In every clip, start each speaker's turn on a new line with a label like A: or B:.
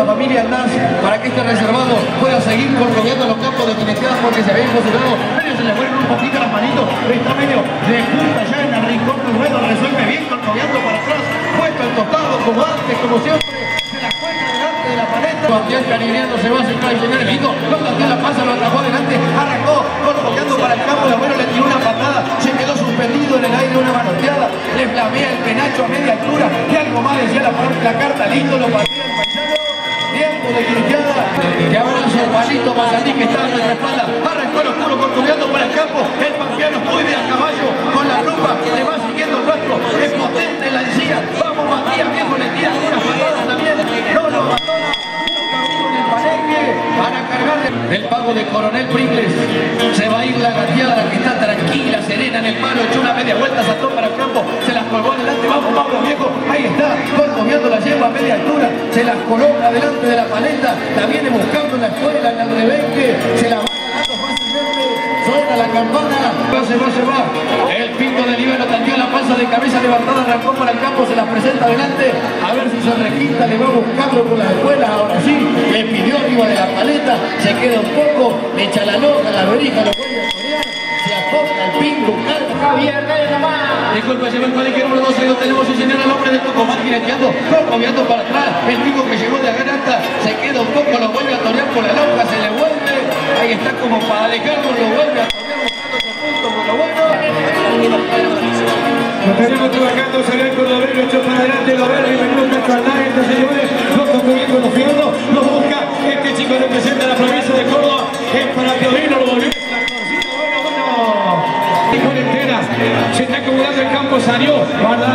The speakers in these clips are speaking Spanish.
A: para que este reservado pueda seguir corcoviando los campos de Tinequedas porque se había posicionado. Medio se le vuelven un poquito las manitos, está medio de junta ya en el rincón del ruedo, resuelve bien corcoviando para atrás, puesto el tostado como antes, como siempre. Se la cuenta delante de la paleta. Sebastián Carineando se va a acercar y el hito. Lo cambió la pasa, lo atrapó adelante, arrancó, corcoviando para el campo. El abuelo le tiró una patada, se quedó suspendido en el aire una manoteada. Le flamea el penacho a media altura. Y algo más decía la, la carta, lindo lo patea Cristiana, que abraza el palito Mazaní que está en nuestra espalda, arrancó el oscuro para el campo, el pampeano muy bien a caballo, con la lupa, le va siguiendo el rastro, es potente la encía, vamos Matías, viejo, le tira unas patadas también, no lo abandona, en el palenque, para cargar el pago de Coronel Pringles, se va a ir la gateada, que está tranquila, serena en el palo, echó una media vuelta, saltó para el campo, se las colgó adelante, vamos Pablo Viejo, ahí está, corcoviando la yegua a media altura, se las coloca delante de la paleta, la viene buscando en la escuela, en el rebenque, se la va fácilmente, suena la campana, va, se va, se va, el pinto de Libero tendió la panza de cabeza levantada, arrancó para el campo, se la presenta adelante, a ver si se requinta, le va buscando por la escuela, ahora sí, le pidió arriba de la paleta, se queda un poco, le echa la loca, la verija, lo vuelve a torear, se aposta el pinto, Javier, dale nomás. Disculpe, señor colegio número 12, lo tenemos y señor el hombre de Coco más jineteando, corcoviando para atrás, el pico que llegó de la garanta, se queda un poco, lo vuelve a torear por la lonja, se le vuelve, ahí está como para dejarlo,
B: representa la provincia de Córdoba, es para Teodino, lo volvió, bueno, bueno, y cuarentena, se está acomodando el campo, salió, guarda,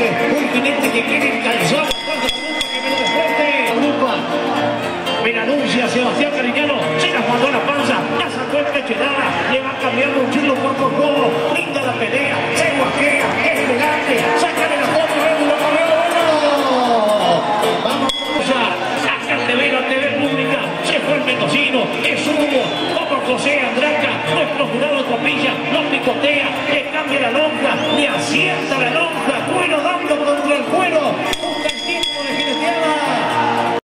C: un jinete que quiere encalzar. que me lo despierte. Lupa. Mira, anuncia Sebastián Cariñano, se la mandó la panza, la sacó el pechedada, le va cambiando un chilo por coco, linda la pelea, se guaquea, es elegante, sácale la foto, Rómulo Correo, bueno. Vamos TV, la TV pública, se fue el mendocino, es Hugo, como José Andraca, nuestro jurado copilla, lo picotea, le cambia la lonja, le acierta la